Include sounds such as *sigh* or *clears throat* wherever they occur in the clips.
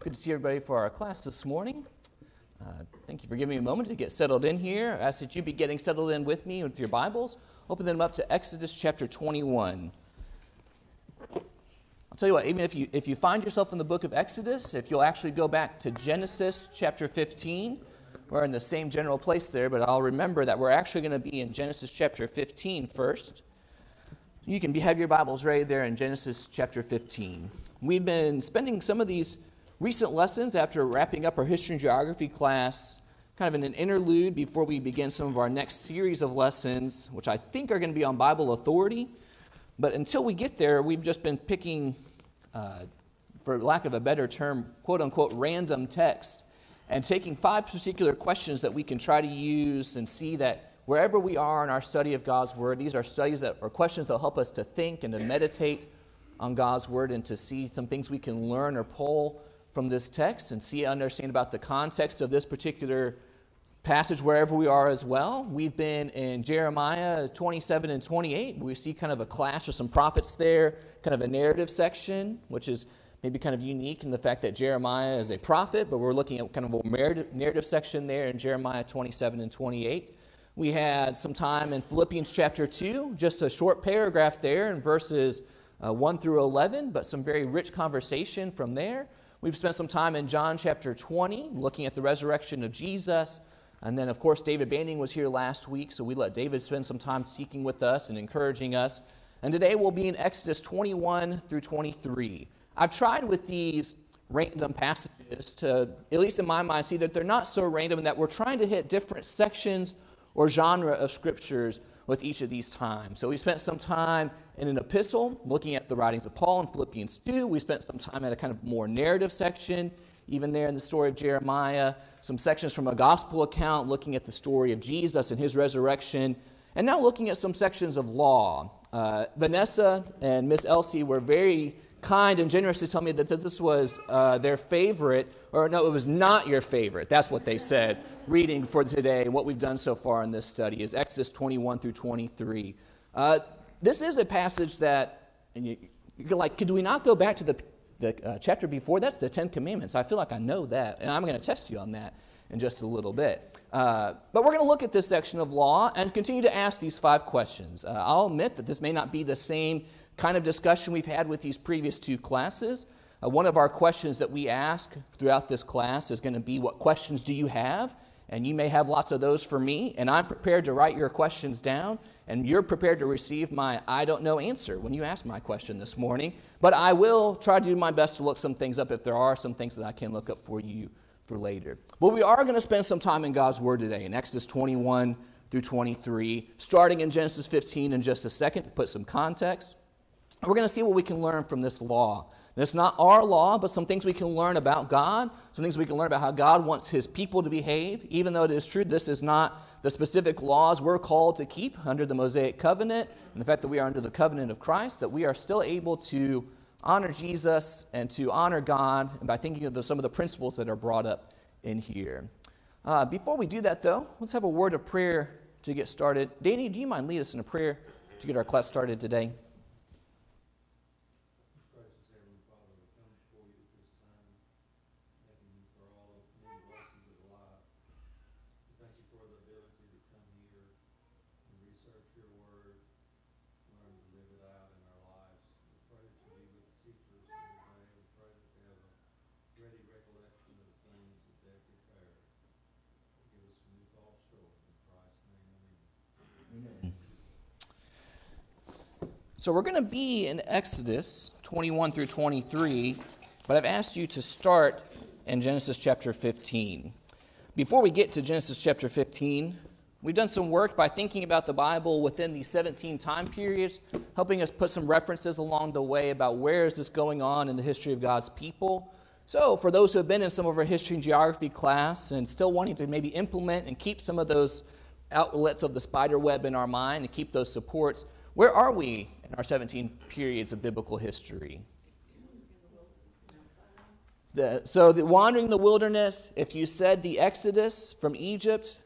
Good to see everybody for our class this morning. Uh, thank you for giving me a moment to get settled in here. I ask that you be getting settled in with me with your Bibles. Open them up to Exodus chapter 21. I'll tell you what, even if you, if you find yourself in the book of Exodus, if you'll actually go back to Genesis chapter 15, we're in the same general place there, but I'll remember that we're actually going to be in Genesis chapter 15 first. You can be, have your Bibles ready there in Genesis chapter 15. We've been spending some of these recent lessons after wrapping up our history and geography class, kind of in an interlude before we begin some of our next series of lessons, which I think are going to be on Bible authority. But until we get there, we've just been picking, uh, for lack of a better term, quote unquote, random text and taking five particular questions that we can try to use and see that wherever we are in our study of God's Word, these are studies that are questions that help us to think and to meditate on God's Word and to see some things we can learn or pull from this text and see understand about the context of this particular passage wherever we are as well. We've been in Jeremiah 27 and 28. We see kind of a clash of some prophets there, kind of a narrative section, which is maybe kind of unique in the fact that Jeremiah is a prophet, but we're looking at kind of a narrative section there in Jeremiah 27 and 28. We had some time in Philippians chapter 2, just a short paragraph there in verses uh, 1 through 11, but some very rich conversation from there. We've spent some time in John chapter 20, looking at the resurrection of Jesus. And then, of course, David Banning was here last week, so we let David spend some time speaking with us and encouraging us. And today we'll be in Exodus 21 through 23. I've tried with these random passages to, at least in my mind, see that they're not so random and that we're trying to hit different sections or genre of scriptures with each of these times. So we spent some time in an epistle looking at the writings of Paul in Philippians 2. We spent some time at a kind of more narrative section, even there in the story of Jeremiah, some sections from a gospel account looking at the story of Jesus and his resurrection, and now looking at some sections of law. Uh, Vanessa and Miss Elsie were very kind and generous to tell me that this was uh, their favorite, or no, it was not your favorite. That's what they said. Reading for today, and what we've done so far in this study is Exodus 21 through 23. Uh, this is a passage that, and you, you're like, could we not go back to the, the uh, chapter before? That's the Ten Commandments. I feel like I know that, and I'm going to test you on that in just a little bit. Uh, but we're going to look at this section of law and continue to ask these five questions. Uh, I'll admit that this may not be the same kind of discussion we've had with these previous two classes. Uh, one of our questions that we ask throughout this class is going to be what questions do you have? And you may have lots of those for me, and I'm prepared to write your questions down, and you're prepared to receive my I don't know answer when you ask my question this morning. But I will try to do my best to look some things up if there are some things that I can look up for you for later. But we are going to spend some time in God's Word today in Exodus 21 through 23, starting in Genesis 15 in just a second to put some context. We're going to see what we can learn from this law. It's not our law, but some things we can learn about God, some things we can learn about how God wants his people to behave, even though it is true this is not the specific laws we're called to keep under the Mosaic covenant, and the fact that we are under the covenant of Christ, that we are still able to honor Jesus and to honor God by thinking of the, some of the principles that are brought up in here. Uh, before we do that, though, let's have a word of prayer to get started. Danny, do you mind lead us in a prayer to get our class started today? So we're going to be in Exodus 21 through 23, but I've asked you to start in Genesis chapter 15. Before we get to Genesis chapter 15, we've done some work by thinking about the Bible within these 17 time periods, helping us put some references along the way about where is this going on in the history of God's people. So, for those who have been in some of our history and geography class and still wanting to maybe implement and keep some of those outlets of the spider web in our mind and keep those supports, where are we our 17 periods of biblical history. The, so, the wandering the wilderness, if you said the Exodus from Egypt,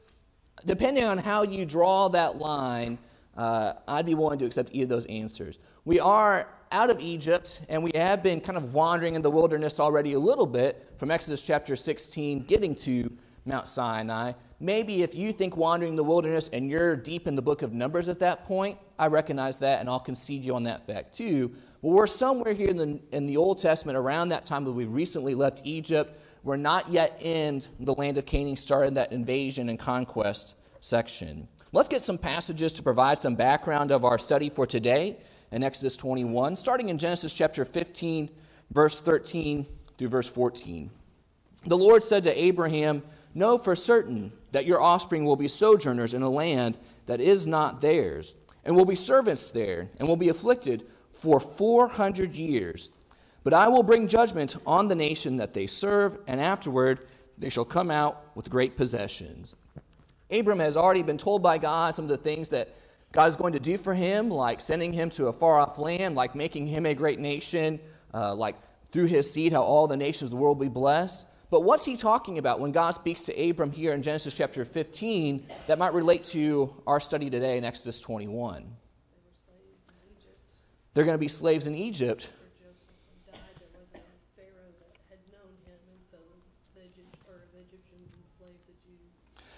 depending on how you draw that line, uh, I'd be willing to accept either of those answers. We are out of Egypt, and we have been kind of wandering in the wilderness already a little bit from Exodus chapter 16, getting to Mount Sinai. Maybe if you think wandering the wilderness and you're deep in the book of Numbers at that point, I recognize that and I'll concede you on that fact too. But we're somewhere here in the, in the Old Testament around that time that we've recently left Egypt. We're not yet in the land of Canaan, started that invasion and conquest section. Let's get some passages to provide some background of our study for today in Exodus 21, starting in Genesis chapter 15, verse 13 through verse 14. The Lord said to Abraham, Know for certain that your offspring will be sojourners in a land that is not theirs, and will be servants there, and will be afflicted for 400 years. But I will bring judgment on the nation that they serve, and afterward they shall come out with great possessions. Abram has already been told by God some of the things that God is going to do for him, like sending him to a far off land, like making him a great nation, uh, like through his seed, how all the nations of the world will be blessed. But what's he talking about when God speaks to Abram here in Genesis chapter 15 that might relate to our study today in Exodus 21? They're going to be slaves in Egypt.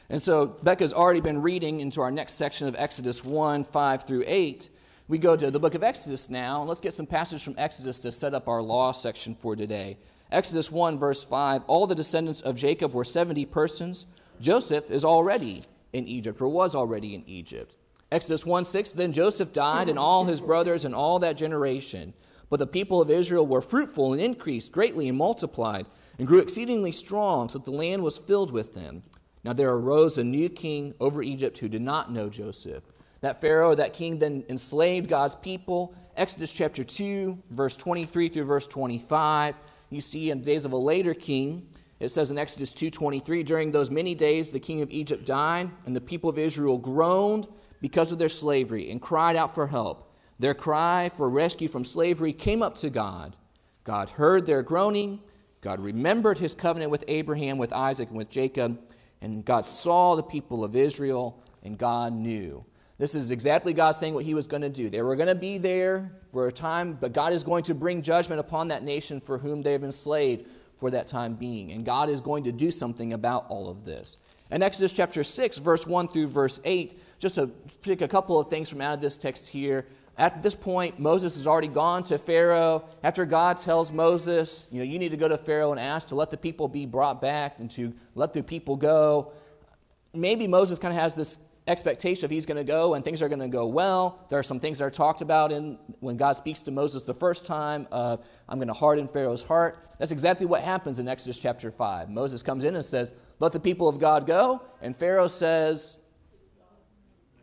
And so Becca's already been reading into our next section of Exodus 1 5 through 8. We go to the book of Exodus now. And let's get some passages from Exodus to set up our law section for today. Exodus 1, verse 5 All the descendants of Jacob were 70 persons. Joseph is already in Egypt, or was already in Egypt. Exodus 1 6 Then Joseph died, and all his brothers, and all that generation. But the people of Israel were fruitful and increased greatly and multiplied, and grew exceedingly strong, so that the land was filled with them. Now there arose a new king over Egypt who did not know Joseph. That Pharaoh, that king, then enslaved God's people. Exodus chapter 2, verse 23 through verse 25 you see in the days of a later king, it says in Exodus 2:23, during those many days the king of Egypt died, and the people of Israel groaned because of their slavery and cried out for help. Their cry for rescue from slavery came up to God. God heard their groaning. God remembered his covenant with Abraham, with Isaac, and with Jacob. And God saw the people of Israel, and God knew. This is exactly God saying what he was going to do. They were going to be there for a time, but God is going to bring judgment upon that nation for whom they have enslaved for that time being. And God is going to do something about all of this. In Exodus chapter 6, verse 1 through verse 8, just to pick a couple of things from out of this text here. At this point, Moses has already gone to Pharaoh. After God tells Moses, you know, you need to go to Pharaoh and ask to let the people be brought back and to let the people go. Maybe Moses kind of has this expectation of he's going to go and things are going to go well. There are some things that are talked about in when God speaks to Moses the first time. I'm going to harden Pharaoh's heart. That's exactly what happens in Exodus chapter 5. Moses comes in and says, Let the people of God go. And Pharaoh says,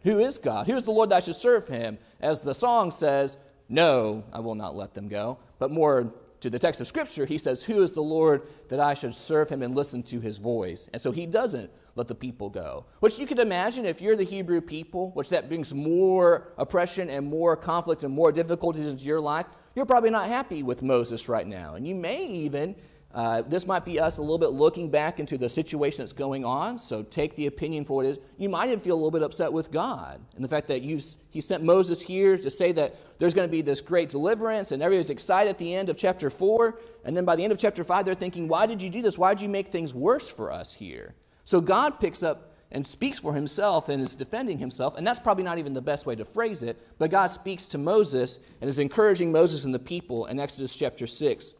Who is God? Who is the Lord that I should serve him? As the song says, No, I will not let them go. But more to the text of Scripture, he says, Who is the Lord that I should serve him and listen to his voice? And so he doesn't let the people go. Which you could imagine if you're the Hebrew people, which that brings more oppression and more conflict and more difficulties into your life, you're probably not happy with Moses right now. And you may even, uh, this might be us a little bit looking back into the situation that's going on, so take the opinion for what it is. You might even feel a little bit upset with God and the fact that you he sent Moses here to say that there's going to be this great deliverance, and everybody's excited at the end of chapter 4. And then by the end of chapter 5, they're thinking, why did you do this? Why did you make things worse for us here? So God picks up and speaks for himself and is defending himself, and that's probably not even the best way to phrase it, but God speaks to Moses and is encouraging Moses and the people in Exodus chapter 6.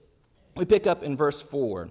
We pick up in verse 4.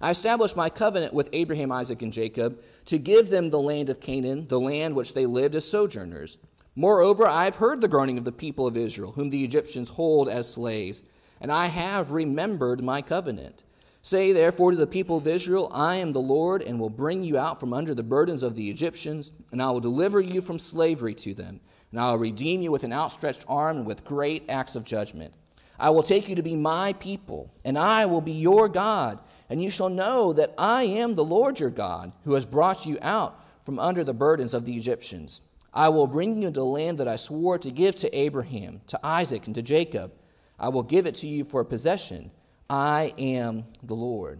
I established my covenant with Abraham, Isaac, and Jacob to give them the land of Canaan, the land which they lived as sojourners. Moreover, I have heard the groaning of the people of Israel, whom the Egyptians hold as slaves, and I have remembered my covenant. Say therefore to the people of Israel, I am the Lord, and will bring you out from under the burdens of the Egyptians, and I will deliver you from slavery to them, and I will redeem you with an outstretched arm and with great acts of judgment. I will take you to be my people, and I will be your God, and you shall know that I am the Lord your God, who has brought you out from under the burdens of the Egyptians. I will bring you into the land that I swore to give to Abraham, to Isaac, and to Jacob. I will give it to you for a possession. I am the Lord.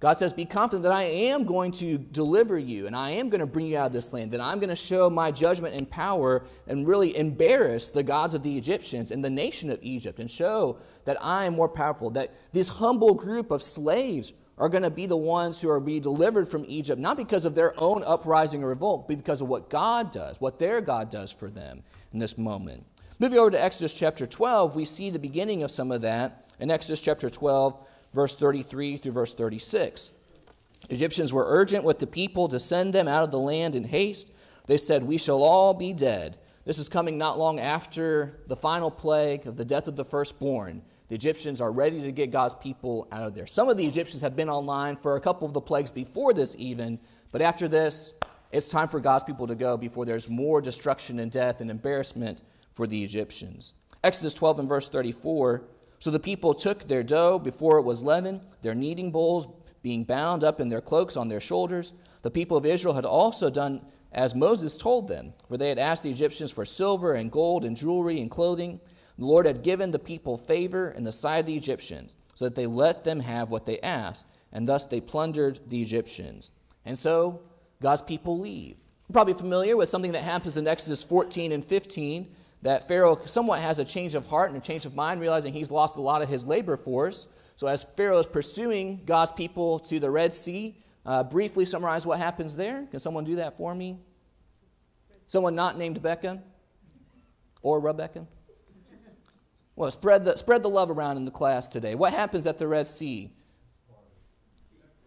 God says, Be confident that I am going to deliver you and I am going to bring you out of this land, that I'm going to show my judgment and power and really embarrass the gods of the Egyptians and the nation of Egypt and show that I am more powerful, that this humble group of slaves are going to be the ones who are be delivered from Egypt, not because of their own uprising or revolt, but because of what God does, what their God does for them in this moment. Moving over to Exodus chapter 12, we see the beginning of some of that in Exodus chapter 12, verse 33 through verse 36. Egyptians were urgent with the people to send them out of the land in haste. They said, We shall all be dead. This is coming not long after the final plague of the death of the firstborn. The Egyptians are ready to get God's people out of there. Some of the Egyptians have been online for a couple of the plagues before this, even, but after this, it's time for God's people to go before there's more destruction and death and embarrassment for the Egyptians. Exodus 12 and verse 34 So the people took their dough before it was leavened, their kneading bowls being bound up in their cloaks on their shoulders. The people of Israel had also done as Moses told them, for they had asked the Egyptians for silver and gold and jewelry and clothing. The Lord had given the people favor in the sight of the Egyptians, so that they let them have what they asked, and thus they plundered the Egyptians. And so God's people leave. You're probably familiar with something that happens in Exodus 14 and 15 that Pharaoh somewhat has a change of heart and a change of mind, realizing he's lost a lot of his labor force. So, as Pharaoh is pursuing God's people to the Red Sea, uh, briefly summarize what happens there. Can someone do that for me? Someone not named Becca or Rebecca? Well, spread the, spread the love around in the class today. What happens at the Red Sea?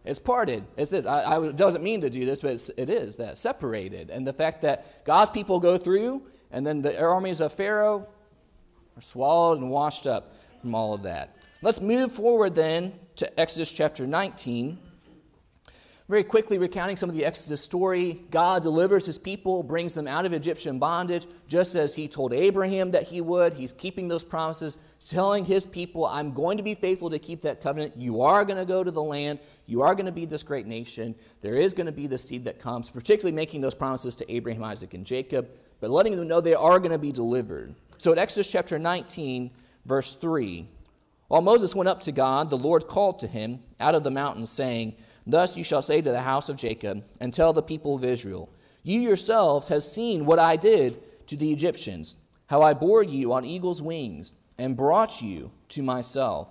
It's parted. It's this. I, I doesn't mean to do this, but it's, it is that separated. And the fact that God's people go through, and then the armies of Pharaoh are swallowed and washed up from all of that. Let's move forward then to Exodus chapter 19. Very quickly recounting some of the Exodus story, God delivers his people, brings them out of Egyptian bondage, just as he told Abraham that he would. He's keeping those promises, telling his people, I'm going to be faithful to keep that covenant. You are going to go to the land. You are going to be this great nation. There is going to be the seed that comes, particularly making those promises to Abraham, Isaac, and Jacob, but letting them know they are going to be delivered. So in Exodus chapter 19, verse 3, while Moses went up to God, the Lord called to him out of the mountain, saying, Thus you shall say to the house of Jacob, and tell the people of Israel, You yourselves have seen what I did to the Egyptians, how I bore you on eagle's wings, and brought you to myself.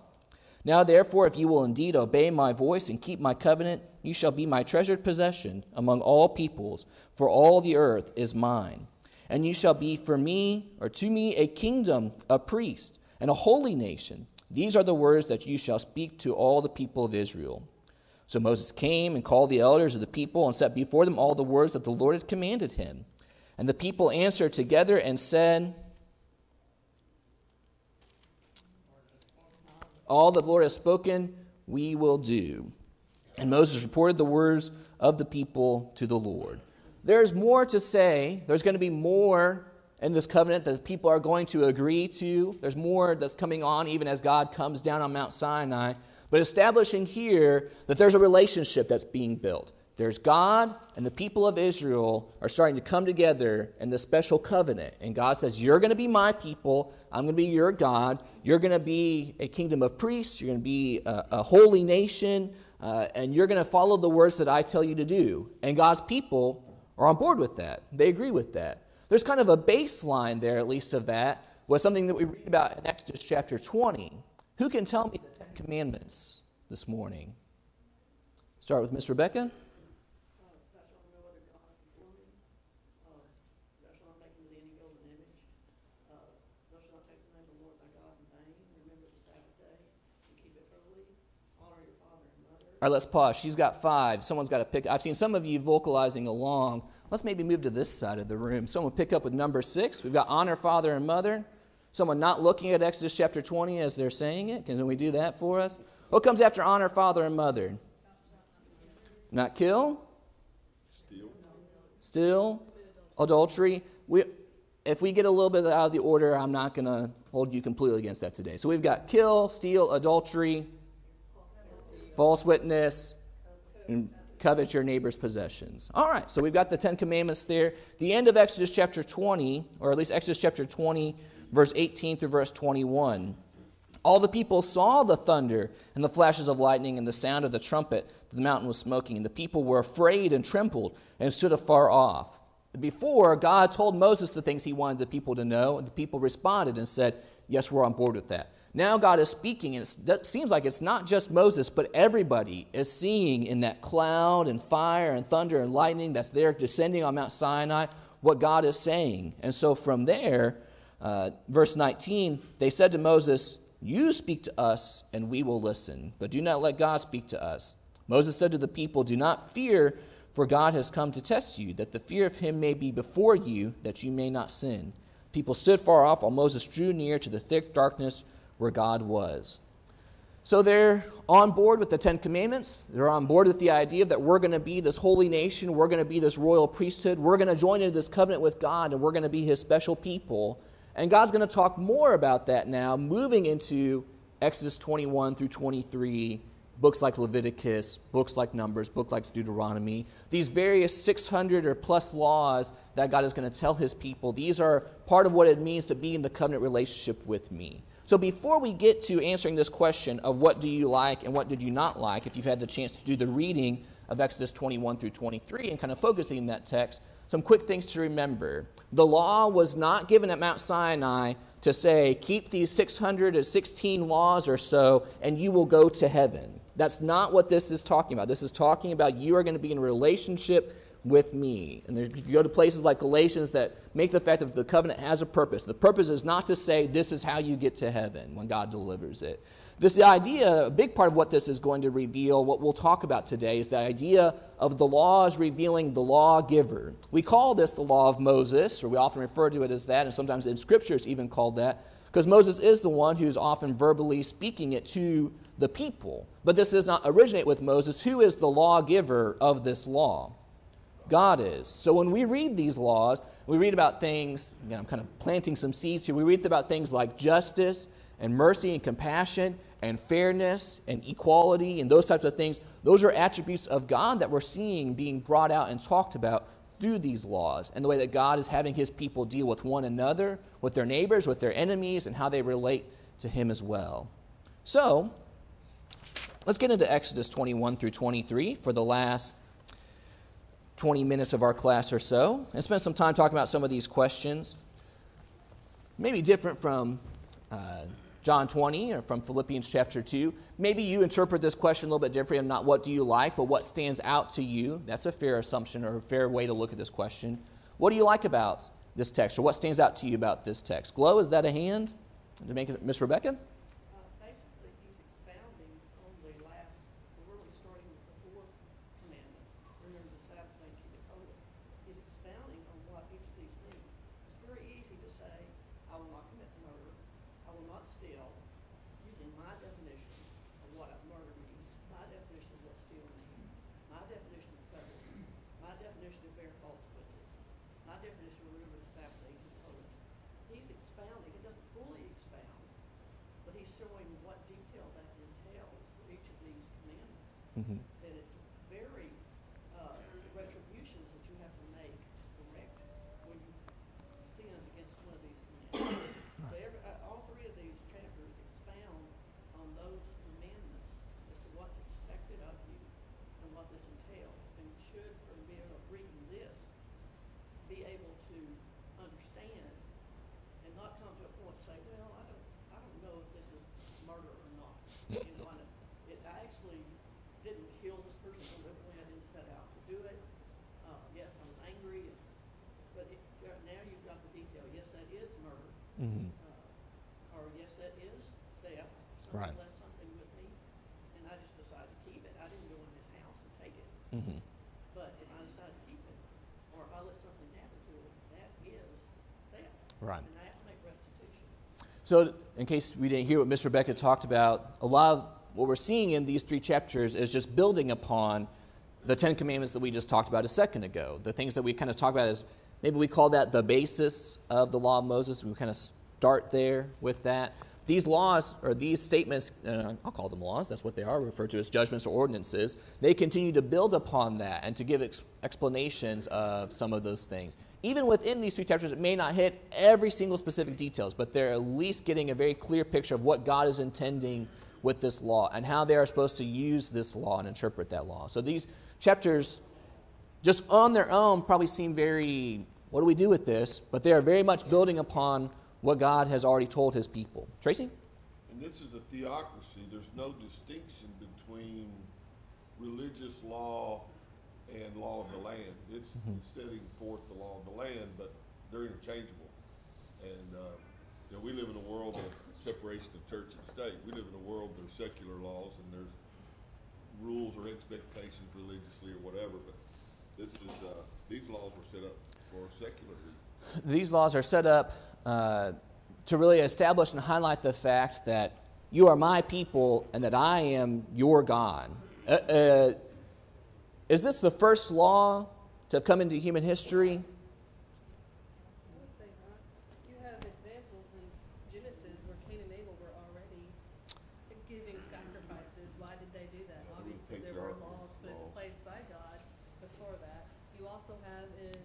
Now, therefore, if you will indeed obey my voice and keep my covenant, you shall be my treasured possession among all peoples, for all the earth is mine. And you shall be for me, or to me, a kingdom, a priest, and a holy nation. These are the words that you shall speak to all the people of Israel. So Moses came and called the elders of the people and set before them all the words that the Lord had commanded him. And the people answered together and said, All that the Lord has spoken, we will do. And Moses reported the words of the people to the Lord. There's more to say. There's going to be more in this covenant that people are going to agree to. There's more that's coming on even as God comes down on Mount Sinai. But establishing here that there's a relationship that's being built. There's God and the people of Israel are starting to come together in this special covenant. And God says, You're going to be my people. I'm going to be your God. You're going to be a kingdom of priests. You're going to be a, a holy nation. Uh, and you're going to follow the words that I tell you to do. And God's people are on board with that. They agree with that. There's kind of a baseline there, at least, of that, with something that we read about in Exodus chapter 20. Who can tell me the Ten Commandments this morning? Start with Miss Rebecca. All right, let's pause. She's got five. Someone's got to pick. I've seen some of you vocalizing along. Let's maybe move to this side of the room. Someone pick up with number six. We've got honor father and mother. Someone not looking at Exodus chapter 20 as they're saying it. Can we do that for us? What comes after honor father and mother? Not kill? Steal. Steal. Adultery. We, if we get a little bit out of the order, I'm not going to hold you completely against that today. So we've got kill, steal, adultery, false witness, and covet your neighbor's possessions. All right, so we've got the Ten Commandments there. The end of Exodus chapter 20, or at least Exodus chapter 20, verse 18 through verse 21. All the people saw the thunder and the flashes of lightning and the sound of the trumpet that the mountain was smoking, and the people were afraid and trembled and stood afar off. Before, God told Moses the things he wanted the people to know, and the people responded and said, Yes, we're on board with that. Now God is speaking, and it seems like it's not just Moses, but everybody is seeing in that cloud and fire and thunder and lightning that's there descending on Mount Sinai what God is saying. And so from there, uh, verse 19, they said to Moses, You speak to us, and we will listen, but do not let God speak to us. Moses said to the people, Do not fear, for God has come to test you, that the fear of him may be before you, that you may not sin. People stood far off while Moses drew near to the thick darkness where God was. So they're on board with the Ten Commandments. They're on board with the idea that we're going to be this holy nation. We're going to be this royal priesthood. We're going to join into this covenant with God, and we're going to be his special people. And God's going to talk more about that now, moving into Exodus 21 through 23, books like Leviticus, books like Numbers, books like Deuteronomy. These various 600 or plus laws that God is going to tell his people, these are part of what it means to be in the covenant relationship with me. So before we get to answering this question of what do you like and what did you not like, if you've had the chance to do the reading of Exodus 21 through 23 and kind of focusing that text, some quick things to remember. The law was not given at Mount Sinai to say, keep these 616 laws or so and you will go to heaven. That's not what this is talking about. This is talking about you are going to be in relationship with me. And you go to places like Galatians that make the fact that the covenant has a purpose. The purpose is not to say this is how you get to heaven when God delivers it. This the idea, a big part of what this is going to reveal, what we'll talk about today, is the idea of the laws revealing the lawgiver. We call this the law of Moses, or we often refer to it as that, and sometimes in scriptures even called that, because Moses is the one who's often verbally speaking it to the people. But this does not originate with Moses, who is the lawgiver of this law. God is. So when we read these laws, we read about things, again, I'm kind of planting some seeds here. We read about things like justice and mercy and compassion and fairness and equality and those types of things. Those are attributes of God that we're seeing being brought out and talked about through these laws and the way that God is having his people deal with one another, with their neighbors, with their enemies, and how they relate to him as well. So, let's get into Exodus 21 through 23 for the last 20 minutes of our class or so and spend some time talking about some of these questions. Maybe different from uh, John 20 or from Philippians chapter 2. Maybe you interpret this question a little bit differently, I'm not what do you like, but what stands out to you. That's a fair assumption or a fair way to look at this question. What do you like about this text, or what stands out to you about this text? Glow, is that a hand to make it, Miss Rebecca? Mm-hmm. And it's very uh, retributions that you have to make to correct when you sin against one of these commandments. so every, uh, all three of these chapters expound on those commandments as to what's expected of you and what this entails. And you should, from being able reading this, be able to understand and not come to a point and say, well, I don't, I don't know if this is murder or not. You *laughs* know, it, I actually didn't kill this person deliberately. I didn't set out to do it. Uh, yes, I was angry, but it, now you've got the detail. Yes, that is murder. Mm-hmm. Uh, or yes, that is theft. Someone right. left something with me, and I just decided to keep it. I didn't go in his house and take it. Mm-hmm. But if I decide to keep it, or if I let something happen to it, that is theft. Right. And make restitution. So, in case we didn't hear what Miss Rebecca talked about, a lot of what we're seeing in these three chapters is just building upon the Ten Commandments that we just talked about a second ago. The things that we kind of talked about is maybe we call that the basis of the law of Moses. We kind of start there with that. These laws or these statements, uh, I'll call them laws, that's what they are, referred to as judgments or ordinances, they continue to build upon that and to give ex- explanations of some of those things. Even within these three chapters, it may not hit every single specific details, but they're at least getting a very clear picture of what God is intending with this law and how they are supposed to use this law and interpret that law. So these chapters, just on their own, probably seem very, what do we do with this? But they are very much building upon what God has already told his people. Tracy? And this is a theocracy. There's no distinction between religious law and law of the land. It's, Mm-hmm. setting forth the law of the land, but they're interchangeable. And, uh, you know, we live in a world of separation of church and state. We live in a world, there's secular laws and there's rules or expectations religiously or whatever, but this is, uh, these laws were set up for secular reasons. These laws are set up uh, to really establish and highlight the fact that you are my people and that I am your God. Uh, uh, is this the first law to have come into human history? I would say not. You have examples in Genesis where Cain and Abel were already giving sacrifices. Why did they do that? Well, the Obviously, there were patriarchal laws put in laws. place by God before that. You also have in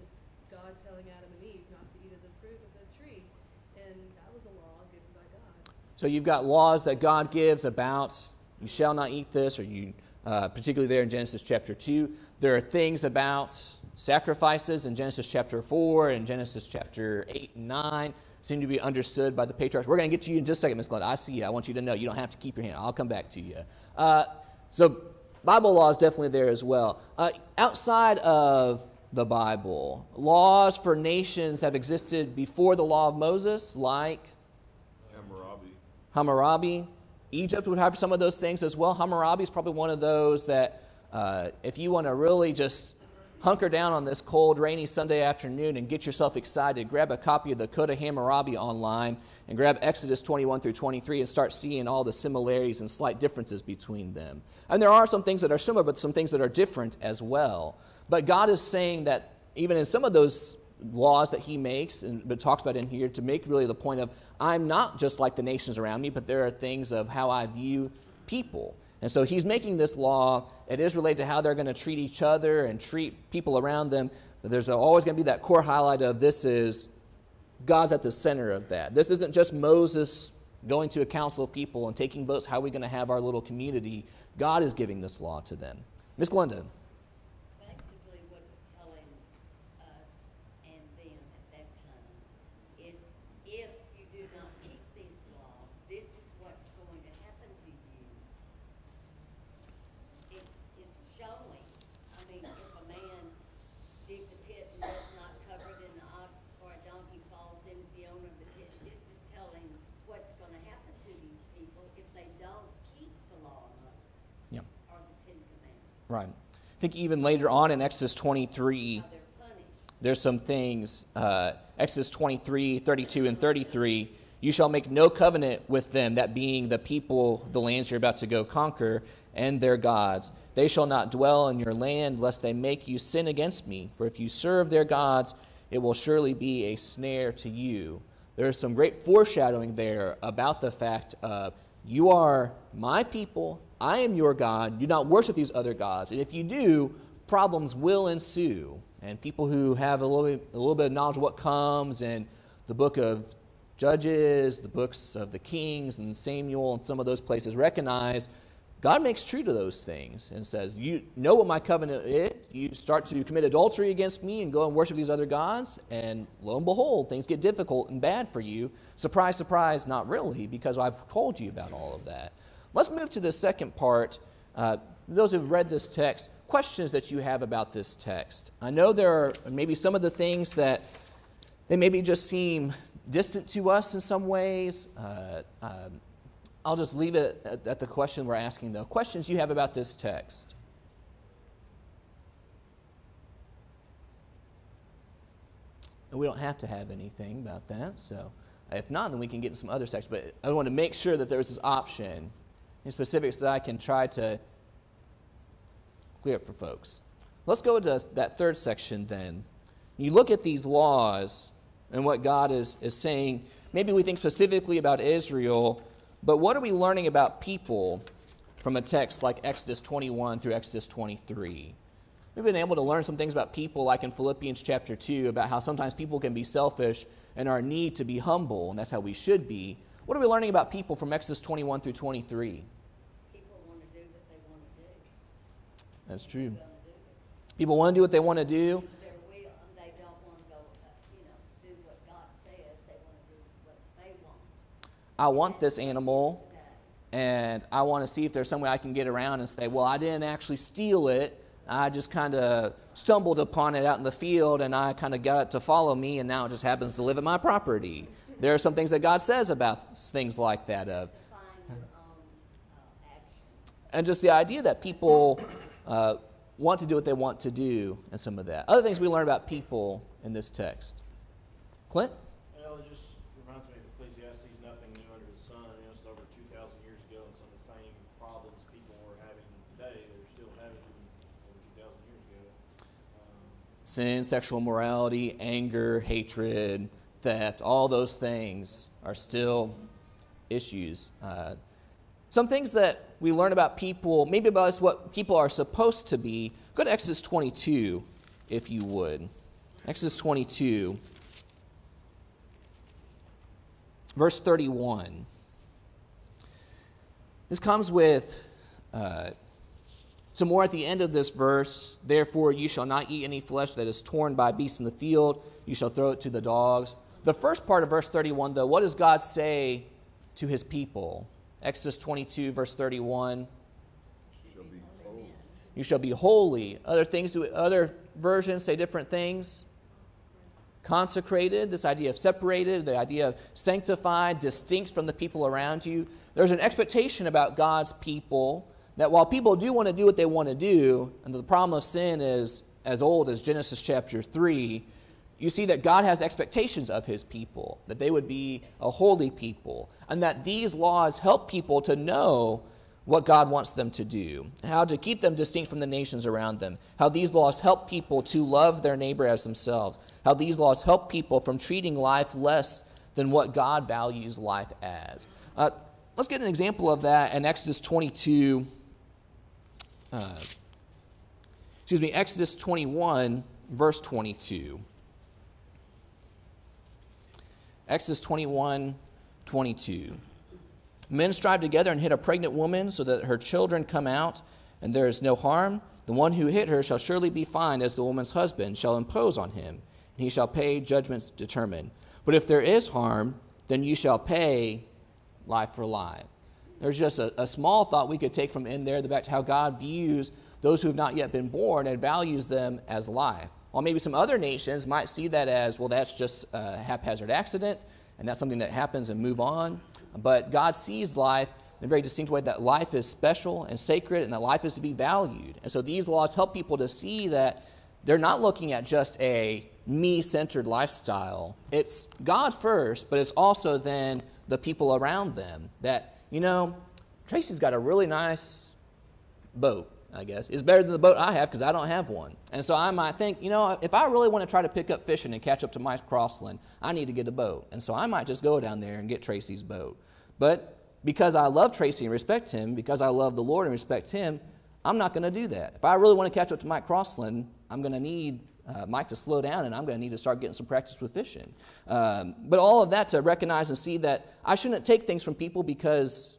God telling Adam and Eve not to eat of the fruit of the tree, and that was a law given by God. So you've got laws that God gives about you shall not eat this, or you, uh, particularly there in Genesis chapter 2. There are things about sacrifices in Genesis chapter 4 and Genesis chapter 8 and 9 seem to be understood by the patriarchs. We're going to get to you in just a second, Ms. Glenda. I see you. I want you to know you don't have to keep your hand. I'll come back to you. Uh, so Bible law is definitely there as well. Uh, outside of the Bible, laws for nations have existed before the law of Moses, like Hammurabi. Egypt would have some of those things as well. Hammurabi is probably one of those that, uh, if you want to really just hunker down on this cold, rainy Sunday afternoon and get yourself excited, grab a copy of the Code of Hammurabi online and grab Exodus 21 through 23 and start seeing all the similarities and slight differences between them. And there are some things that are similar, but some things that are different as well. But God is saying that even in some of those laws that he makes and but talks about in here to make really the point of I'm not just like the nations around me, but there are things of how I view people. And so he's making this law. It is related to how they're going to treat each other and treat people around them. But there's always going to be that core highlight of this is God's at the center of that. This isn't just Moses going to a council of people and taking votes. How are we going to have our little community? God is giving this law to them. Miss Glenda. Basically, what it's telling us and them at that time is if you do not keep these laws, this is what's going to happen to you. It's, it's showing, I mean, if a man digs a pit and does not cover it and the ox or a donkey falls into the owner of the pit, this is telling what's gonna happen to these people if they don't keep the law of Moses Yeah. or the Ten Commandments, Right. I think even later on in Exodus 23, how they're punished. there's some things, uh, Exodus 23, 32, and 33. You shall make no covenant with them, that being the people, the lands you're about to go conquer, and their gods. They shall not dwell in your land, lest they make you sin against me. For if you serve their gods, it will surely be a snare to you. There's some great foreshadowing there about the fact of you are my people, I am your God. Do not worship these other gods. And if you do, problems will ensue. And people who have a little bit, a little bit of knowledge of what comes in the book of Judges, the books of the Kings, and Samuel, and some of those places recognize God makes true to those things and says, You know what my covenant is. You start to commit adultery against me and go and worship these other gods, and lo and behold, things get difficult and bad for you. Surprise, surprise, not really, because I've told you about all of that. Let's move to the second part. Uh, those who've read this text, questions that you have about this text. I know there are maybe some of the things that they maybe just seem distant to us in some ways. Uh, um, I'll just leave it at, at the question we're asking, though. Questions you have about this text? And we don't have to have anything about that, so if not, then we can get into some other sections. But I want to make sure that there's this option in specifics that I can try to clear up for folks. Let's go to that third section then. You look at these laws and what God is, is saying. Maybe we think specifically about Israel. But what are we learning about people from a text like Exodus 21 through Exodus 23? We've been able to learn some things about people, like in Philippians chapter 2, about how sometimes people can be selfish and our need to be humble, and that's how we should be. What are we learning about people from Exodus 21 through 23? People wanna do what they wanna do, That's true. gonna do it. People want to do what they want to do. Their will, and they don't wanna go, you know, do what God says, they wanna do what they want. I want this animal, and I want to see if there's some way I can get around and say, well, I didn't actually steal it. I just kind of stumbled upon it out in the field, and I kind of got it to follow me, and now it just happens to live at my property. There are some things that God says about things like that. Of, Find your own, uh, and just the idea that people uh, want to do what they want to do, and some of that. Other things we learn about people in this text. Clint? Well, it just reminds me of Ecclesiastes, nothing new under the sun. You know, it's over two thousand years ago, and some of the same problems people were having today, they're still having over two thousand years ago. Um, Sin, sexual morality, anger, hatred, theft, all those things are still issues. Uh, some things that we learn about people, maybe about what people are supposed to be. Go to Exodus 22, if you would. Exodus 22, verse 31. This comes with uh, some more at the end of this verse. Therefore, you shall not eat any flesh that is torn by beasts in the field. You shall throw it to the dogs. The first part of verse 31, though, what does God say to his people? Exodus 22, verse 31. Shall. You shall be holy. Other things, do other versions say different things. Consecrated, this idea of separated, the idea of sanctified, distinct from the people around you. There's an expectation about God's people that while people do want to do what they want to do, and the problem of sin is as old as Genesis chapter 3, you see that God has expectations of his people, that they would be a holy people, and that these laws help people to know what God wants them to do, how to keep them distinct from the nations around them, how these laws help people to love their neighbor as themselves, how these laws help people from treating life less than what God values life as. Uh, let's get an example of that in Exodus 22. Uh, excuse me, Exodus 21, verse 22. Exodus 21, 22. Men strive together and hit a pregnant woman so that her children come out, and there is no harm. The one who hit her shall surely be fined, as the woman's husband shall impose on him, and he shall pay judgments determined. But if there is harm, then you shall pay life for life. There's just a, a small thought we could take from in there the back to how God views those who have not yet been born and values them as life. While maybe some other nations might see that as, well, that's just a haphazard accident, and that's something that happens and move on. But God sees life in a very distinct way that life is special and sacred and that life is to be valued. And so these laws help people to see that they're not looking at just a me centered lifestyle. It's God first, but it's also then the people around them. That, you know, Tracy's got a really nice boat, I guess. It's better than the boat I have because I don't have one. And so I might think, you know, if I really want to try to pick up fishing and catch up to Mike Crossland, I need to get a boat. And so I might just go down there and get Tracy's boat. But because I love Tracy and respect him, because I love the Lord and respect him, I'm not going to do that. If I really want to catch up to Mike Crossland, I'm going to need uh, Mike to slow down and I'm going to need to start getting some practice with fishing. Um, but all of that to recognize and see that I shouldn't take things from people because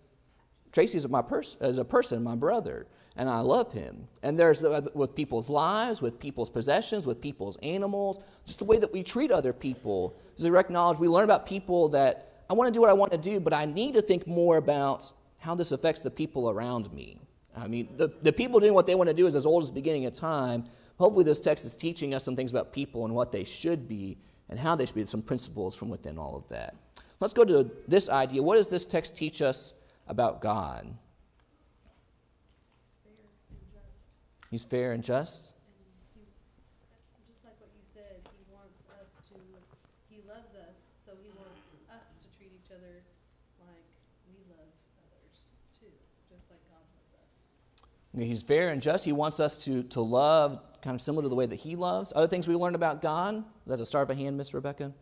Tracy's my pers- is a person, my brother, and I love him. And there's with people's lives, with people's possessions, with people's animals, just the way that we treat other people. Is to acknowledge we learn about people that I want to do what I want to do, but I need to think more about how this affects the people around me. I mean, the, the people doing what they want to do is as old as the beginning of time. Hopefully, this text is teaching us some things about people and what they should be and how they should be, some principles from within all of that. Let's go to this idea. What does this text teach us about God? He's fair and just. He's fair and just. He, wants us to, he loves us, so he wants us to treat each other like we love others too, just like God us. He's fair and just. He wants us to, to love kind of similar to the way that he loves. Other things we learned about God? Is that the start of a hand, Miss Rebecca?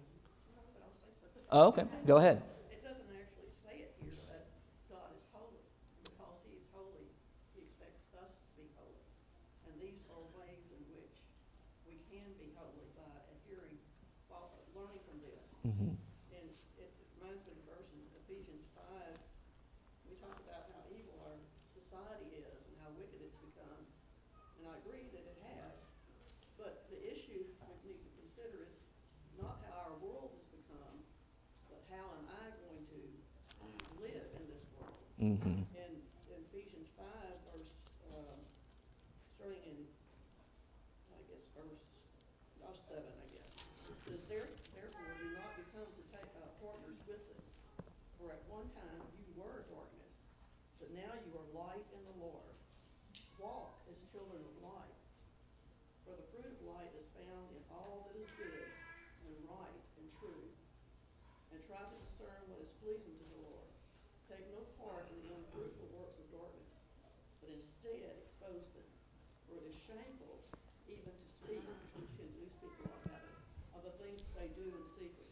Oh, okay. Go ahead. It doesn't actually say it here, but Mm-hmm. And it reminds me of the verse in Ephesians five, we talk about how evil our society is and how wicked it's become. And I agree that it has, but the issue we need to consider is not how our world has become, but how am I going to live in this world? Mm-hmm. In in Ephesians five, verse, um, starting in, I guess, verse, uh, seven, I guess. Says, "There- therefore, do not become parta- uh, partners with them. For at one time you were darkness, but now you are light in the Lord. Walk as children of light. For the fruit of light is found in all that is good and right and true. And try to discern what is pleasing to the Lord. Take no part in the unfruitful works of darkness, but instead expose them. For it is shameful even to speak, to do speak a lot about it, of the things they do in secret.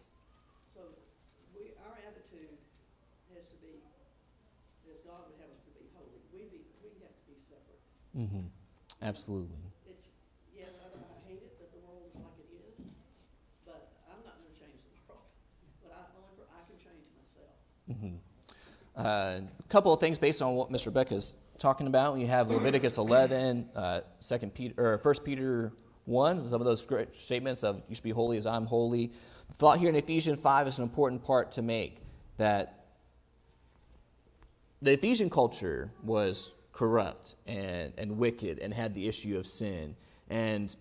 So we, our attitude has to be, as God would have us to be holy. We be, we have to be separate. Mm-hmm. Absolutely. It's, yes, I, I hate it that the world is like it is, but I'm not gonna change the world. But I, only, I can change myself. Mm-hmm. A uh, couple of things based on what Mr. Beck is talking about. You have Leviticus 11, uh, Second Peter, or First Peter 1. Some of those great statements of "You should be holy as I'm holy." The thought here in Ephesians 5 is an important part to make. That the Ephesian culture was corrupt and, and wicked and had the issue of sin. And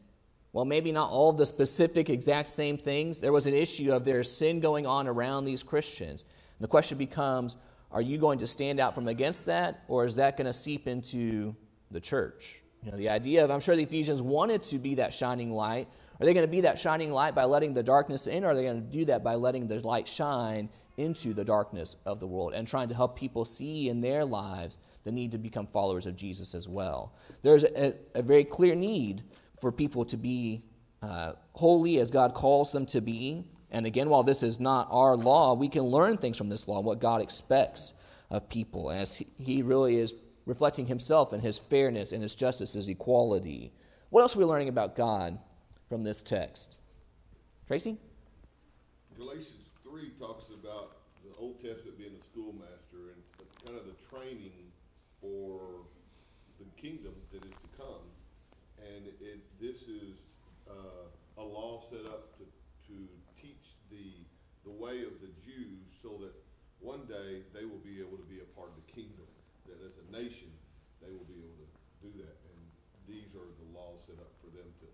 well, maybe not all the specific exact same things, there was an issue of there's sin going on around these Christians. And the question becomes are you going to stand out from against that, or is that going to seep into the church? You know, the idea of I'm sure the Ephesians wanted to be that shining light. Are they going to be that shining light by letting the darkness in, or are they going to do that by letting the light shine into the darkness of the world and trying to help people see in their lives the need to become followers of Jesus as well? There's a, a very clear need for people to be uh, holy as God calls them to be. And again, while this is not our law, we can learn things from this law, what God expects of people, as he, really is reflecting himself and his fairness and his justice, his equality. What else are we learning about God from this text? Tracy? Galatians three talks about the Old Testament being a schoolmaster and kind of the training for the kingdom that is to come. And it, this is, uh, a law set up to, to teach the, the way of the Jews so that one day they will be able to be a part of the kingdom. That as a nation, they will be able to do that. And these are the laws set up for them to,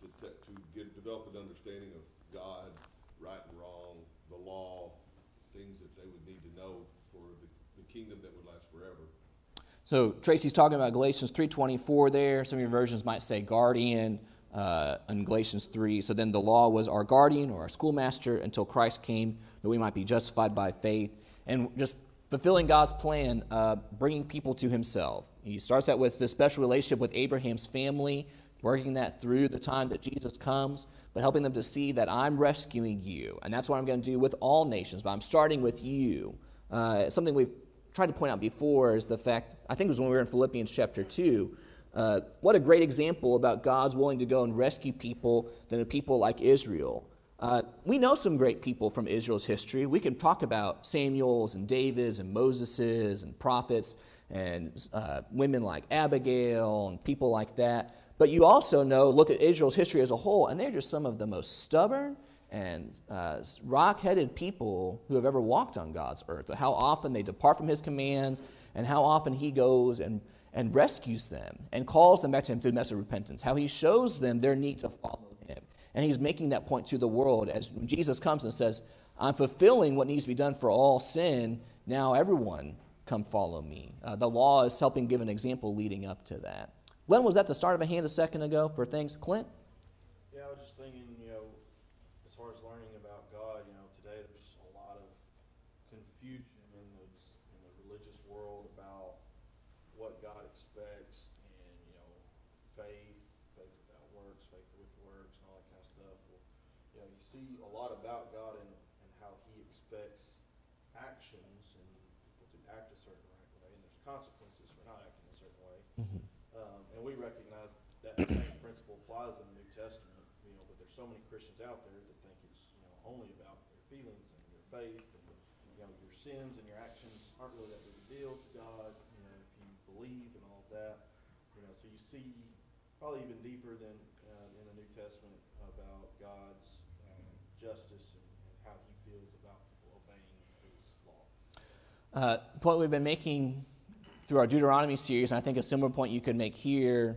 to, to, to get, develop an understanding of God, right and wrong, the law, things that they would need to know for the, the kingdom that would last forever. So Tracy's talking about Galatians 3.24 there. Some of your versions might say guardian uh, in Galatians 3. So then the law was our guardian or our schoolmaster until Christ came that we might be justified by faith. And just fulfilling God's plan, uh, bringing people to himself. He starts that with this special relationship with Abraham's family, working that through the time that Jesus comes, but helping them to see that I'm rescuing you. And that's what I'm going to do with all nations, but I'm starting with you. Uh, something we've tried to point out before is the fact, I think it was when we were in Philippians chapter 2, uh, what a great example about God's willing to go and rescue people than people like Israel. Uh, we know some great people from Israel's history. We can talk about Samuel's and David's and Moses's and prophets and uh, women like Abigail and people like that. But you also know, look at Israel's history as a whole, and they're just some of the most stubborn and uh, rock headed people who have ever walked on God's earth. How often they depart from his commands, and how often he goes and, and rescues them and calls them back to him through the message of repentance. How he shows them their need to follow him. And he's making that point to the world as Jesus comes and says, I'm fulfilling what needs to be done for all sin. Now everyone come follow me. Uh, the law is helping give an example leading up to that. Glenn was at the start of a hand a second ago for things. Clint? Yeah, I was just thinking, you know, as far as learning about God, you know, today there's a lot of confusion in the, in the religious world about what God expects and, you know, faith, faith without works, faith with works, and all that kind of stuff. Well, you know, you see a lot about God and, and how he expects actions and people to act a certain right way, and there's consequences for not acting a certain way. Um, and we recognize that same principle applies in the New Testament, you know, but there's so many Christians out there that think it's, you know, only about their feelings and your faith and you know your sins and your actions aren't really that big a deal to God. You know, if you believe and all of that, you know, so you see probably even deeper than uh, in the New Testament about God's um, justice and, and how He feels about people obeying His law. Uh, point we've been making through our Deuteronomy series, and I think a similar point you could make here,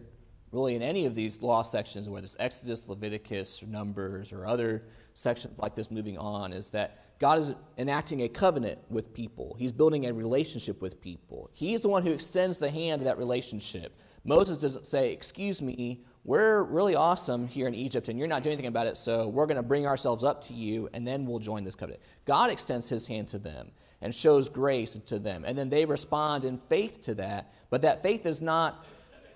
really in any of these law sections, whether it's Exodus, Leviticus, or Numbers, or other sections like this moving on, is that God is enacting a covenant with people. He's building a relationship with people. He's the one who extends the hand of that relationship. Moses doesn't say, Excuse me, we're really awesome here in Egypt and you're not doing anything about it, so we're going to bring ourselves up to you and then we'll join this covenant. God extends his hand to them and shows grace to them. And then they respond in faith to that. But that faith is not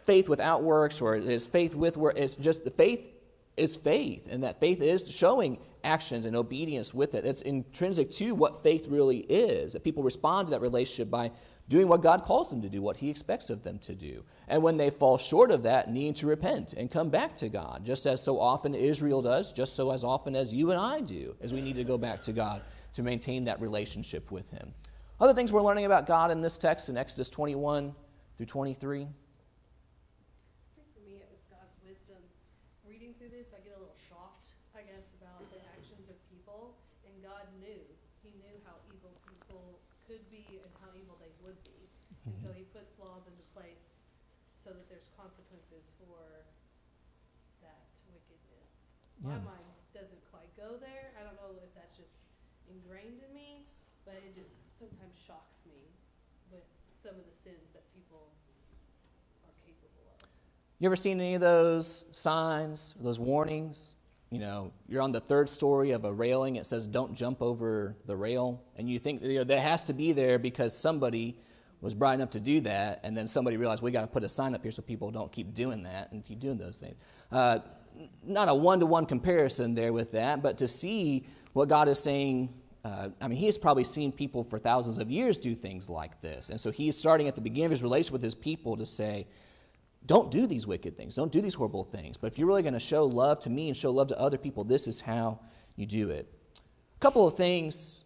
faith without works or is faith with work. It's just the faith is faith. And that faith is showing actions and obedience with it. It's intrinsic to what faith really is. That people respond to that relationship by doing what God calls them to do, what He expects of them to do. And when they fall short of that, need to repent and come back to God, just as so often Israel does, just so as often as you and I do, as we need to go back to God to maintain that relationship with Him. Other things we're learning about God in this text in Exodus 21 through 23. I think for me, it was God's wisdom. Reading through this, I get a little shocked, I guess, about the actions of people. And God knew. He knew how evil people could be and how evil they would be. And so mm-hmm. he puts laws into place so that there's consequences for that wickedness. My Yeah. mind doesn't quite go there. I don't know if that's just ingrained in me, but it just sometimes shocks me with some of the sins that people are capable of. You ever seen any of those signs, those warnings? You know, you're on the third story of a railing, it says, don't jump over the rail. And you think you know, that has to be there because somebody was bright enough to do that, and then somebody realized we got to put a sign up here so people don't keep doing that and keep doing those things. Uh, not a one to one comparison there with that, but to see what God is saying. Uh, I mean, he has probably seen people for thousands of years do things like this. And so he's starting at the beginning of his relationship with his people to say, don't do these wicked things. Don't do these horrible things. But if you're really going to show love to me and show love to other people, this is how you do it. A couple of things.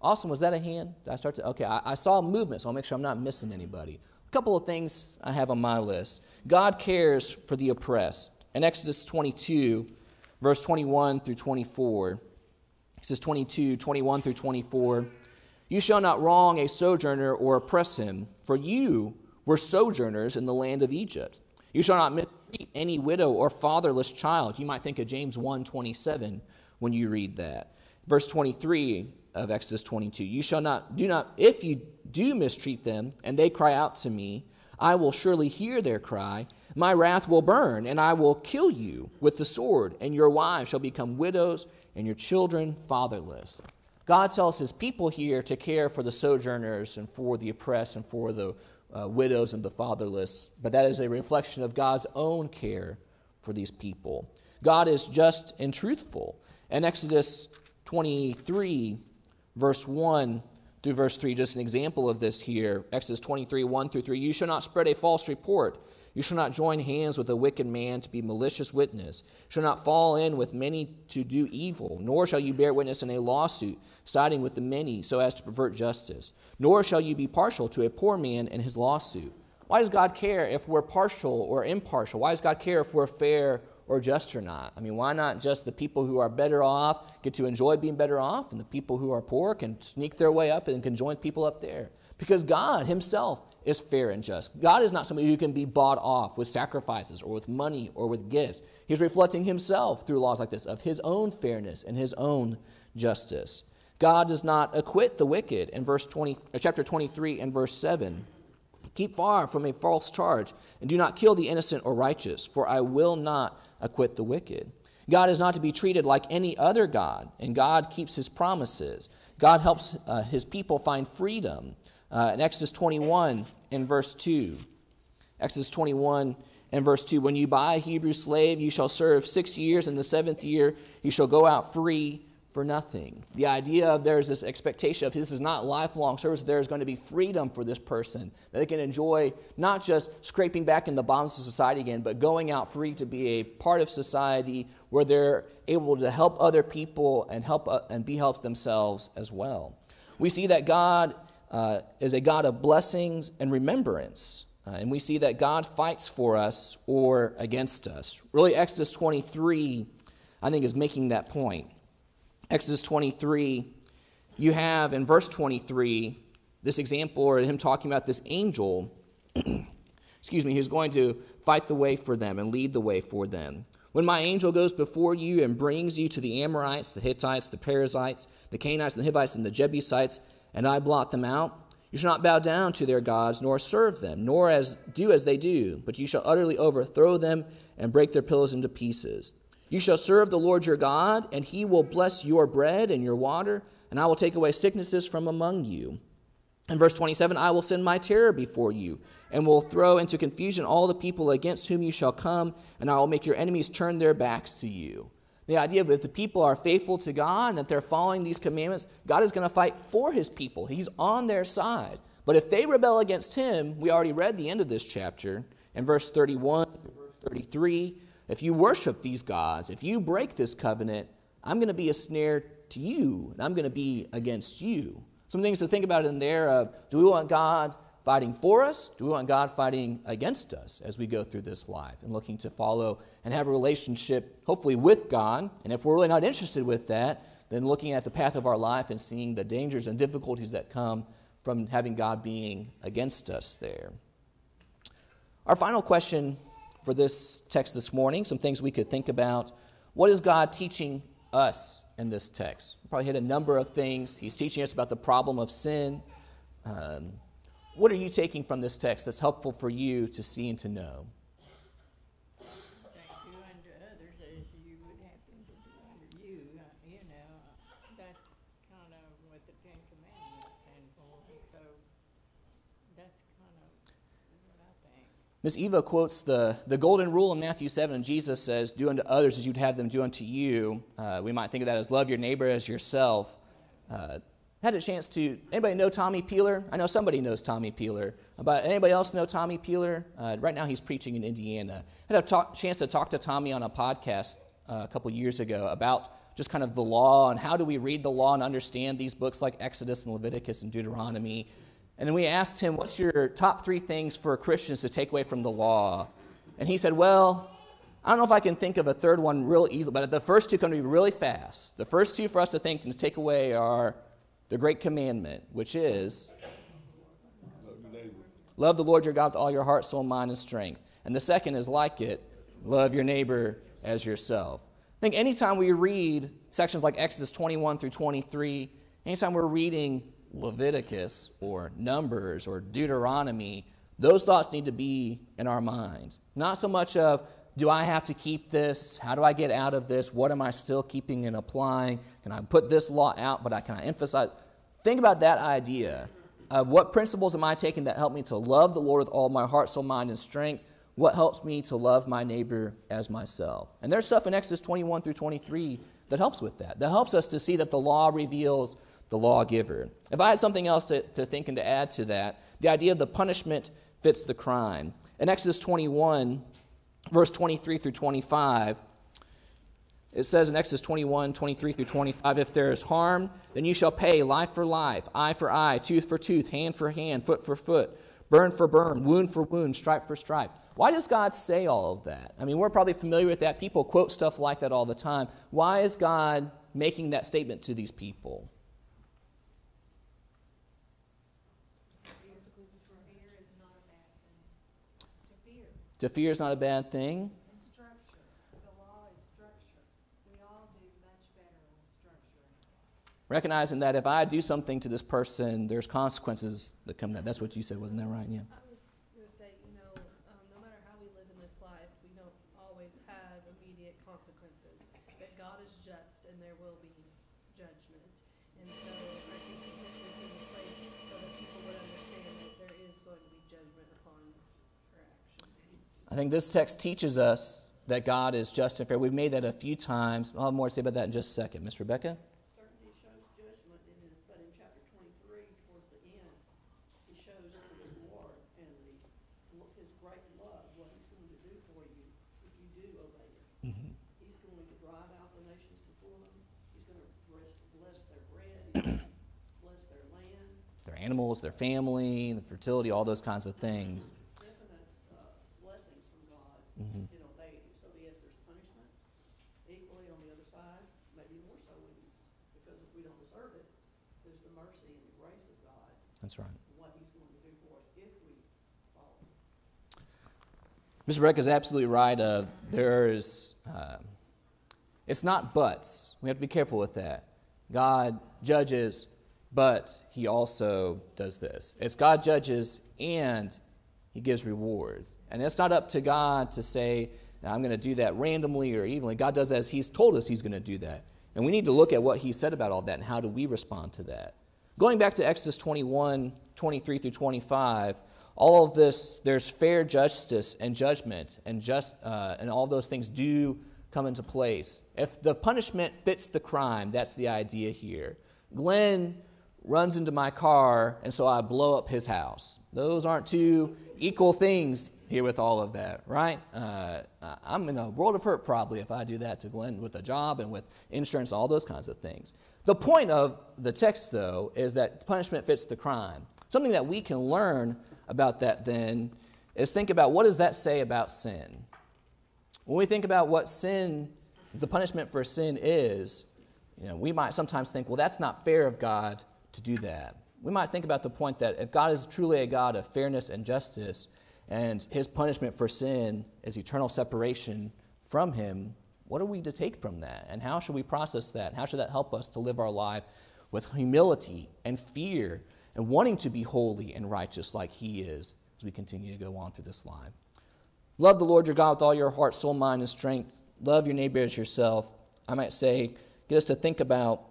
Awesome. Was that a hand? Did I start to? Okay, I, I saw movement, so I'll make sure I'm not missing anybody. A couple of things I have on my list. God cares for the oppressed. In Exodus 22, verse 21 through 24, it says 22, 21 through 24. You shall not wrong a sojourner or oppress him, for you were sojourners in the land of Egypt. You shall not mistreat any widow or fatherless child. You might think of James 1 27 when you read that. Verse 23 of Exodus 22 You shall not, do not, if you do mistreat them, and they cry out to me, I will surely hear their cry. My wrath will burn, and I will kill you with the sword, and your wives shall become widows, and your children fatherless. God tells his people here to care for the sojourners and for the oppressed and for the uh, widows and the fatherless, but that is a reflection of God's own care for these people. God is just and truthful. In Exodus 23, verse 1 through verse 3, just an example of this here. Exodus 23, 1 through 3. You shall not spread a false report. You shall not join hands with a wicked man to be malicious witness. Shall not fall in with many to do evil, nor shall you bear witness in a lawsuit, siding with the many so as to pervert justice. Nor shall you be partial to a poor man in his lawsuit. Why does God care if we're partial or impartial? Why does God care if we're fair or just or not? I mean, why not just the people who are better off get to enjoy being better off, and the people who are poor can sneak their way up and can join people up there? Because God Himself is fair and just. God is not somebody who can be bought off with sacrifices or with money or with gifts. He's reflecting Himself through laws like this of His own fairness and His own justice. God does not acquit the wicked in verse 20, uh, chapter 23 and verse 7. Keep far from a false charge, and do not kill the innocent or righteous, for I will not acquit the wicked. God is not to be treated like any other God, and God keeps his promises. God helps uh, his people find freedom. Uh, in Exodus 21 in verse 2, Exodus 21 and verse 2 When you buy a Hebrew slave, you shall serve six years, and the seventh year you shall go out free for nothing. The idea of there's this expectation of this is not lifelong service, there's going to be freedom for this person, that they can enjoy not just scraping back in the bottoms of society again, but going out free to be a part of society where they're able to help other people and help uh, and be helped themselves as well. We see that God uh, is a God of blessings and remembrance. Uh, and we see that God fights for us or against us. Really, Exodus 23, I think, is making that point. Exodus 23, you have in verse 23 this example or him talking about this angel, *clears throat* excuse me, who's going to fight the way for them and lead the way for them. When my angel goes before you and brings you to the Amorites, the Hittites, the Perizzites, the Canaanites, and the Hivites, and the Jebusites, and I blot them out, you shall not bow down to their gods, nor serve them, nor as do as they do, but you shall utterly overthrow them and break their pillars into pieces. You shall serve the Lord your God, and he will bless your bread and your water, and I will take away sicknesses from among you. In verse 27, I will send my terror before you, and will throw into confusion all the people against whom you shall come, and I will make your enemies turn their backs to you. The idea that the people are faithful to God and that they're following these commandments, God is going to fight for his people. He's on their side. But if they rebel against him, we already read the end of this chapter in verse 31 to verse 33. If you worship these gods, if you break this covenant, I'm going to be a snare to you, and I'm going to be against you. Some things to think about in there of do we want God fighting for us? Do we want God fighting against us as we go through this life and looking to follow and have a relationship, hopefully, with God? And if we're really not interested with that, then looking at the path of our life and seeing the dangers and difficulties that come from having God being against us there. Our final question for this text this morning, some things we could think about. What is God teaching us in this text? Probably hit a number of things. He's teaching us about the problem of sin. Um, what are you taking from this text that's helpful for you to see and to know? Thank you unto others as you would have them to do unto you. Uh, You know, that's kind of what the Ten Commandments stand for. So that's kind of what I Ms. Eva quotes the, the golden rule in Matthew 7, and Jesus says, Do unto others as you'd have them do unto you. Uh, we might think of that as love your neighbor as yourself. Uh, had a chance to anybody know tommy peeler i know somebody knows tommy peeler but anybody else know tommy peeler uh, right now he's preaching in indiana had a talk, chance to talk to tommy on a podcast uh, a couple years ago about just kind of the law and how do we read the law and understand these books like exodus and leviticus and deuteronomy and then we asked him what's your top three things for christians to take away from the law and he said well I don't know if I can think of a third one real easily, but the first two come to be really fast. The first two for us to think and to take away are the great commandment, which is love the Lord your God with all your heart, soul, mind, and strength. And the second is like it love your neighbor as yourself. I think anytime we read sections like Exodus 21 through 23, anytime we're reading Leviticus or Numbers or Deuteronomy, those thoughts need to be in our mind. Not so much of, do I have to keep this? How do I get out of this? What am I still keeping and applying? Can I put this law out, but I can I emphasize? Think about that idea of what principles am I taking that help me to love the Lord with all my heart, soul, mind, and strength? What helps me to love my neighbor as myself? And there's stuff in Exodus 21 through 23 that helps with that. That helps us to see that the law reveals the lawgiver. If I had something else to, to think and to add to that, the idea of the punishment fits the crime. In Exodus 21, verse 23 through 25, it says in Exodus 21, 23 through 25, if there is harm, then you shall pay life for life, eye for eye, tooth for tooth, hand for hand, foot for foot, burn for burn, wound for wound, stripe for stripe. Why does God say all of that? I mean, we're probably familiar with that. People quote stuff like that all the time. Why is God making that statement to these people? Fear is not a bad thing. To fear. To fear is not a bad thing. Recognizing that if I do something to this person, there's consequences that come that. That's what you said, wasn't that right? Yeah. I think this text teaches us that God is just and fair. We've made that a few times. I'll have more to say about that in just a second. Miss Rebecca? Certainty shows judgment, in his, but in chapter 23, towards the end, he shows the reward and his great love, what he's going to do for you if you do obey him. Mm-hmm. He's going to drive out the nations before them. He's going to bless their bread, bless their land, their animals, their family, the fertility, all those kinds of things. Mhm. You know, they, so yes, there's punishment equally on the other side, maybe more so when, because if we don't deserve it, there's the mercy and the grace of God That's right. and what he's going to do for us if we follow. Mr. Breck is absolutely right. Uh, there's, uh, it's not buts. We have to be careful with that. God judges, but he also does this. It's God judges and he gives rewards. And it's not up to God to say, I'm going to do that randomly or evenly. God does as he's told us he's going to do that. And we need to look at what he said about all that and how do we respond to that. Going back to Exodus 21, 23 through 25, all of this, there's fair justice and judgment, and, just, uh, and all those things do come into place. If the punishment fits the crime, that's the idea here. Glenn runs into my car, and so I blow up his house. Those aren't two equal things here with all of that, right? Uh, I'm in a world of hurt probably if I do that to Glenn with a job and with insurance, all those kinds of things. The point of the text, though, is that punishment fits the crime. Something that we can learn about that then is think about what does that say about sin? When we think about what sin, the punishment for sin is, you know, we might sometimes think, well, that's not fair of God to do that. We might think about the point that if God is truly a God of fairness and justice, and his punishment for sin is eternal separation from him, what are we to take from that? And how should we process that? How should that help us to live our life with humility and fear and wanting to be holy and righteous like he is as we continue to go on through this life? Love the Lord your God with all your heart, soul, mind, and strength. Love your neighbor as yourself. I might say, get us to think about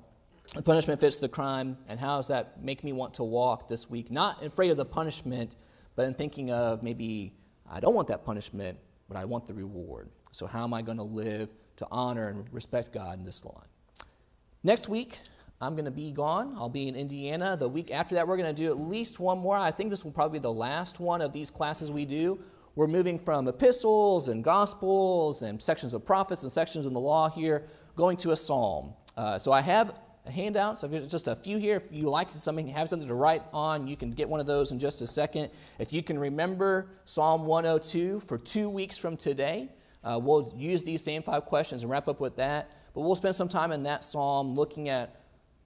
the punishment fits the crime, and how does that make me want to walk this week? Not afraid of the punishment, but in thinking of maybe I don't want that punishment, but I want the reward. So, how am I going to live to honor and respect God in this life? Next week, I'm going to be gone. I'll be in Indiana. The week after that, we're going to do at least one more. I think this will probably be the last one of these classes we do. We're moving from epistles and gospels and sections of prophets and sections in the law here, going to a psalm. Uh, so I have a handout. So there's just a few here. If you like something, have something to write on, you can get one of those in just a second. If you can remember Psalm 102 for two weeks from today, uh, we'll use these same five questions and wrap up with that. But we'll spend some time in that psalm looking at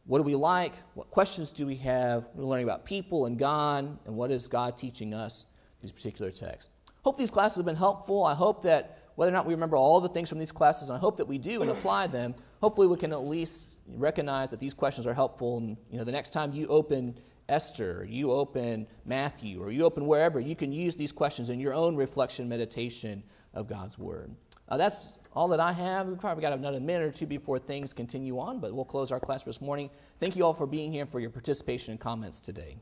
what do we like, what questions do we have. We're learning about people and God, and what is God teaching us these particular texts. Hope these classes have been helpful. I hope that whether or not we remember all the things from these classes, and I hope that we do and apply them, hopefully we can at least recognize that these questions are helpful. And you know, the next time you open Esther, or you open Matthew, or you open wherever, you can use these questions in your own reflection meditation of God's Word. Uh, that's all that I have. We've probably got another minute or two before things continue on, but we'll close our class for this morning. Thank you all for being here and for your participation and comments today.